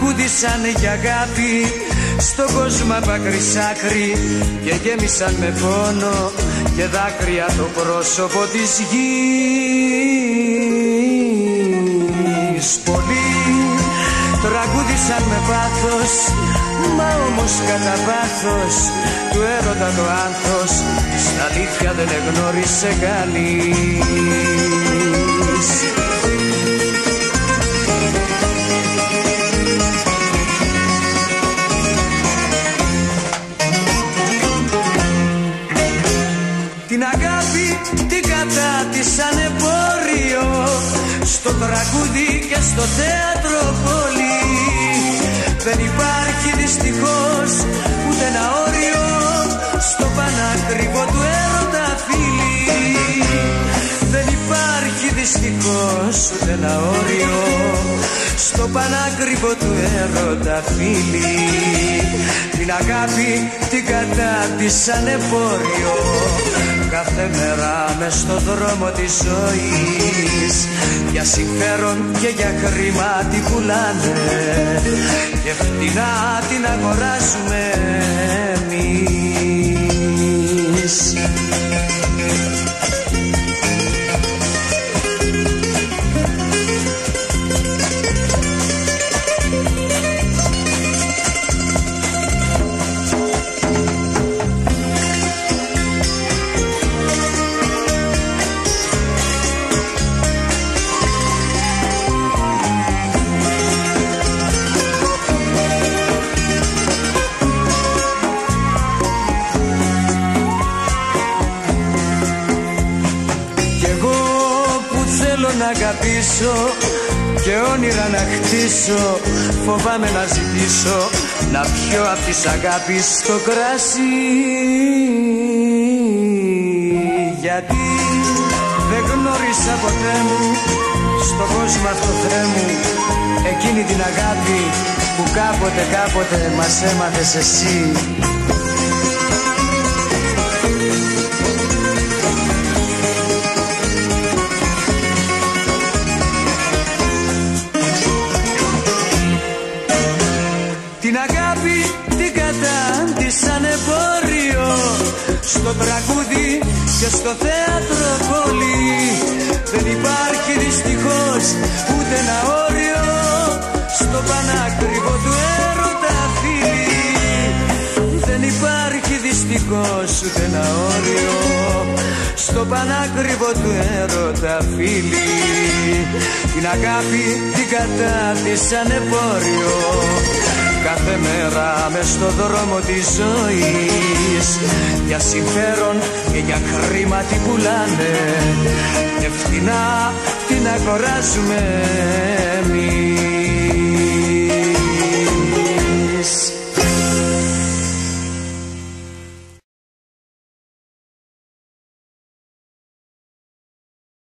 Πολλοί τραγούδισαν για αγάπη στον κόσμο απ' άκρη και γέμισαν με πόνο και δάκρυα το πρόσωπο της γης. Πολλοί τραγούδισαν με πάθος μα όμως κατά βάθος του έρωτα το άνθος στα αλήθεια δεν εγνώρισε κανείς. Και στο θέατρο πόλη Δεν υπάρχει δυστυχώς ούτε ένα όριο Στο πανάκριβο του έρωτα φίλη. Δεν υπάρχει δυστυχώς ούτε ένα όριο Στο πανάκριβο του έρωτα φίλη. Την αγάπη την κατάτησαν εμπόριο κάθε μέρα μες στο δρόμο της ζωής για συμφέρον και για χρήμα την πουλάνε. Και φτηνά την αγοράζουμε αγαπήσω και όνειρα να χτίσω. Φοβάμαι να ζητήσω να πιω απ' της αγάπης το κράσι Γιατί δεν γνώρισα ποτέ μου στο κόσμο αυτό Θεέ μου. Εκείνη την αγάπη που κάποτε κάποτε μας έμαθες εσύ στο τραγούδι και στο θέατρο πόλη δεν υπάρχει δυστυχώς ούτε ένα όριο στο πανάκριβο του έρωτα φίλη. Δεν υπάρχει δυστυχώς ούτε ένα όριο στο πανάκριβο του έρωτα φίλη. Την αγάπη την κατάτησαν εμπόριο. Κάθε μέρα μες στο δρόμο της ζωής. Για συμφέρον και για χρήμα την πουλάνε. Και φτηνά την αγοράζουμε